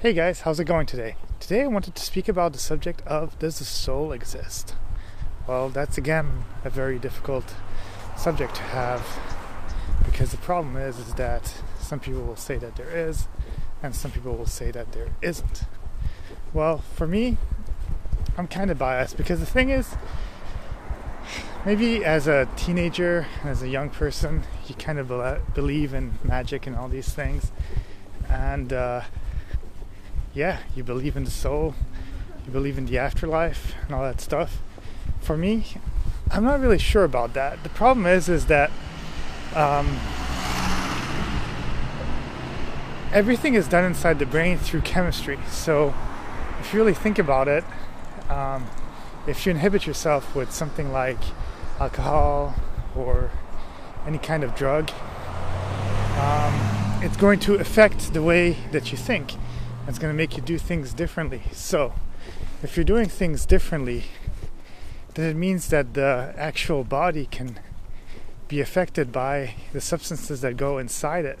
Hey guys, how's it going today? Today I wanted to speak about the subject of does the soul exist? Well, that's again a very difficult subject to have because the problem is is that some people will say that there is and some people will say that there isn't. Well, for me, I'm kind of biased because the thing is maybe as a teenager, as a young person, you kind of believe in magic and all these things and uh, yeah, you believe in the soul, you believe in the afterlife and all that stuff. For me, I'm not really sure about that. The problem is, is that um, everything is done inside the brain through chemistry. So, if you really think about it, um, if you inhibit yourself with something like alcohol or any kind of drug, um, it's going to affect the way that you think. It's going to make you do things differently. So, if you're doing things differently, then it means that the actual body can be affected by the substances that go inside it.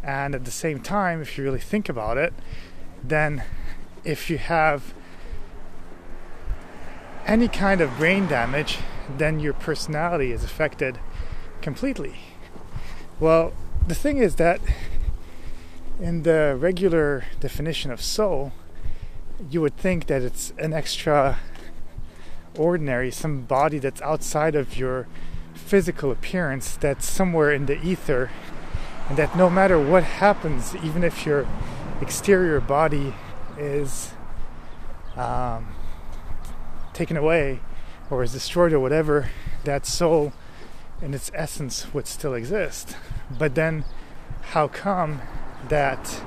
And at the same time, if you really think about it, then if you have any kind of brain damage, then your personality is affected completely. Well, the thing is that in the regular definition of soul, you would think that it's an extra ordinary, some body that's outside of your physical appearance, that's somewhere in the ether, and that no matter what happens, even if your exterior body is um, taken away or is destroyed or whatever, that soul in its essence would still exist. But then, how come that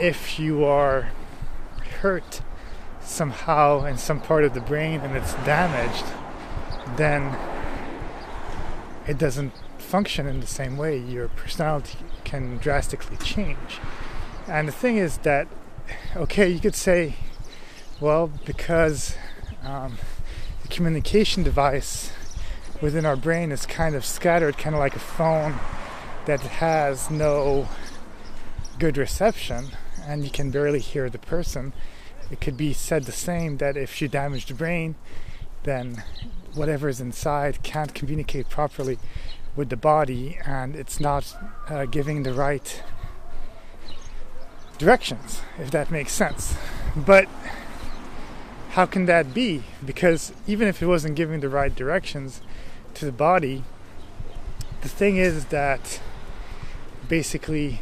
if you are hurt somehow in some part of the brain and it's damaged, then it doesn't function in the same way. Your personality can drastically change. And the thing is that, okay, you could say, well, because um, the communication device within our brain is kind of scattered, kind of like a phone that has no good reception and you can barely hear the person, it could be said the same that if you damage the brain, then whatever is inside can't communicate properly with the body and it's not uh, giving the right directions, if that makes sense. But how can that be? Because even if it wasn't giving the right directions to the body, the thing is that basically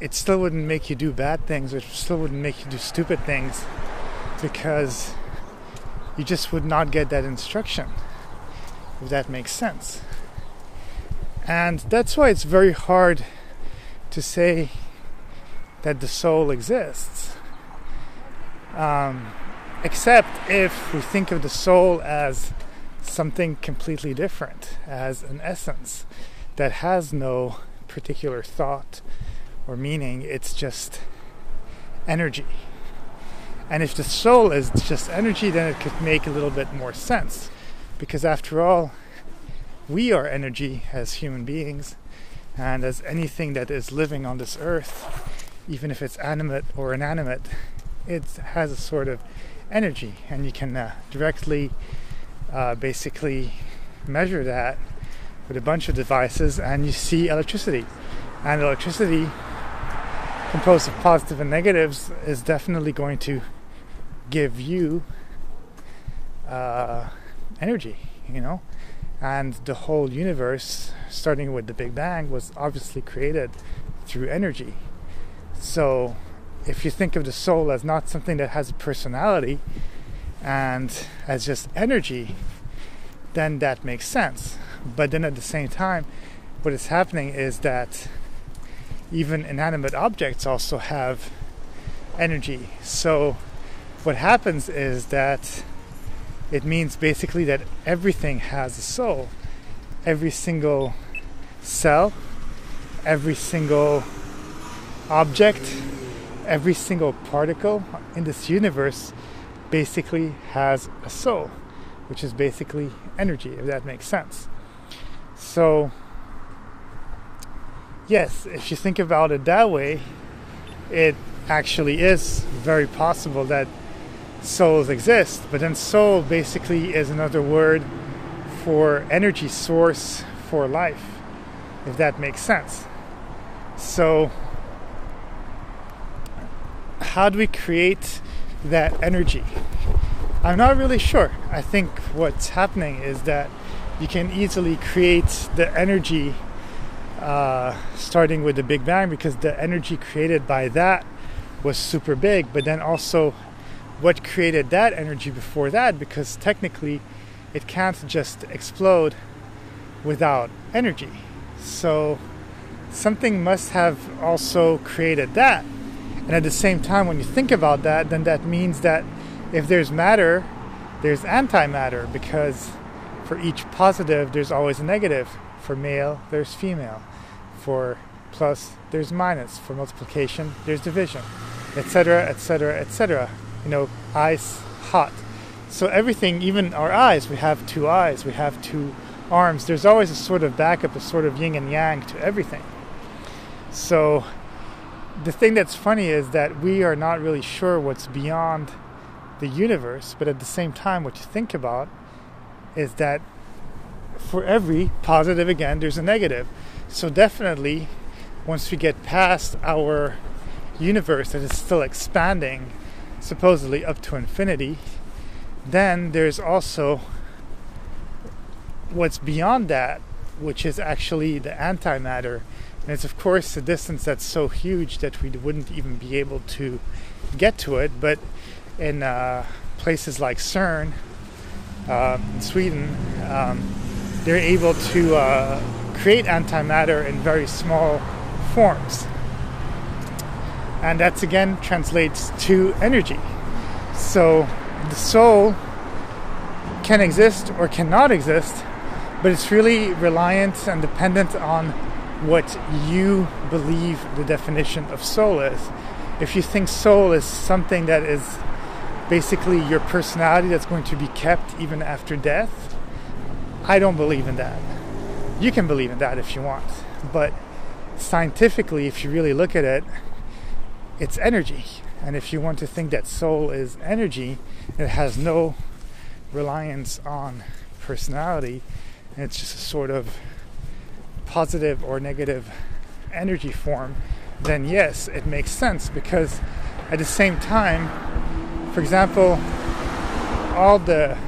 it still wouldn't make you do bad things, it still wouldn't make you do stupid things because you just would not get that instruction, if that makes sense. And that's why it's very hard to say that the soul exists. Um, except if we think of the soul as something completely different, as an essence that has no particular thought or meaning, it's just energy. And if the soul is just energy, then it could make a little bit more sense. Because after all, we are energy as human beings, and as anything that is living on this earth, even if it's animate or inanimate, it has a sort of energy, and you can uh, directly uh, basically measure that with a bunch of devices, and you see electricity. And electricity composed of positive and negatives is definitely going to give you uh, energy, you know. And the whole universe, starting with the Big Bang, was obviously created through energy. So, if you think of the soul as not something that has a personality and as just energy, then that makes sense. But then at the same time, what is happening is that even inanimate objects also have energy. So, what happens is that it means basically that everything has a soul. Every single cell, every single object, every single particle in this universe basically has a soul, which is basically energy, if that makes sense. So, yes, if you think about it that way, it actually is very possible that souls exist. But then soul basically is another word for energy source for life, if that makes sense. So, how do we create that energy? I'm not really sure. I think what's happening is that you can easily create the energy uh, starting with the Big Bang because the energy created by that was super big, but then also what created that energy before that because technically it can't just explode without energy. So something must have also created that. And at the same time, when you think about that, then that means that if there's matter, there's antimatter because for each positive, there's always a negative. For male, there's female. For plus, there's minus. For multiplication, there's division, etc., etc., etc. You know, ice, hot. So everything, even our eyes, we have two eyes, we have two arms. There's always a sort of backup, a sort of yin and yang to everything. So the thing that's funny is that we are not really sure what's beyond the universe, but at the same time, what you think about is that for every positive, again, there's a negative. So, definitely, once we get past our universe that is still expanding, supposedly up to infinity, then there's also what's beyond that, which is actually the antimatter. And it's, of course, a distance that's so huge that we wouldn't even be able to get to it. But in uh, places like CERN, uh, in Sweden, um, they're able to uh, create antimatter in very small forms. And that's again translates to energy. So the soul can exist or cannot exist, but it's really reliant and dependent on what you believe the definition of soul is. If you think soul is something that is basically your personality that's going to be kept even after death. I don't believe in that. You can believe in that if you want, but scientifically, if you really look at it, it's energy. And if you want to think that soul is energy, it has no reliance on personality, and it's just a sort of positive or negative energy form, then yes, it makes sense because at the same time, for example, all the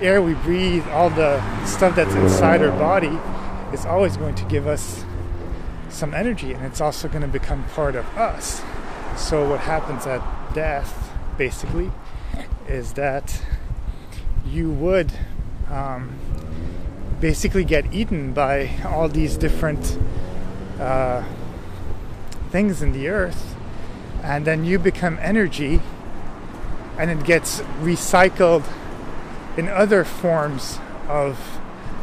air we breathe, all the stuff that's inside our body, is always going to give us some energy and it's also going to become part of us. So, what happens at death basically is that you would um, basically get eaten by all these different uh, things in the earth, and then you become energy and it gets recycled in other forms of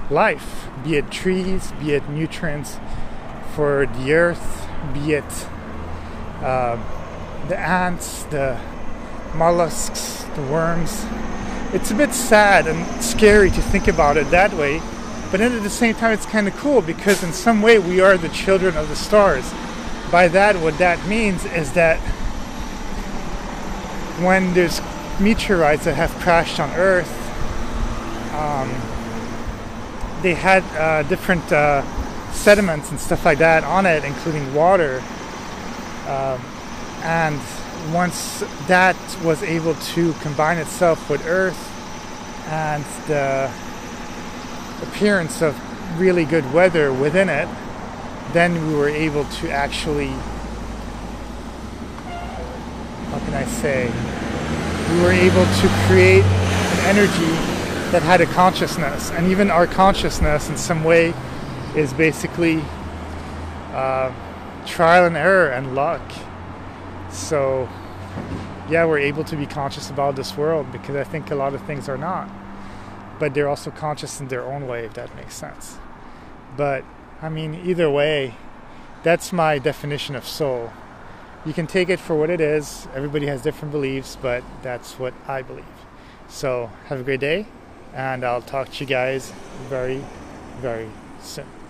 life, be it trees, be it nutrients for the earth, be it uh, the ants, the mollusks, the worms. It's a bit sad and scary to think about it that way, but then at the same time, it's kind of cool because in some way we are the children of the stars. By that, what that means is that when there's meteorites that have crashed on Earth, um, they had uh, different uh, sediments and stuff like that on it, including water. Um, and once that was able to combine itself with Earth and the appearance of really good weather within it, then we were able to actually how can I say, we were able to create an energy that had a consciousness. And even our consciousness, in some way, is basically uh, trial and error and luck. So, yeah, we're able to be conscious about this world because I think a lot of things are not. But they're also conscious in their own way, if that makes sense. But, I mean, either way, that's my definition of soul you can take it for what it is. Everybody has different beliefs, but that's what I believe. So, have a great day, and I'll talk to you guys very, very soon.